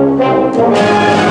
Música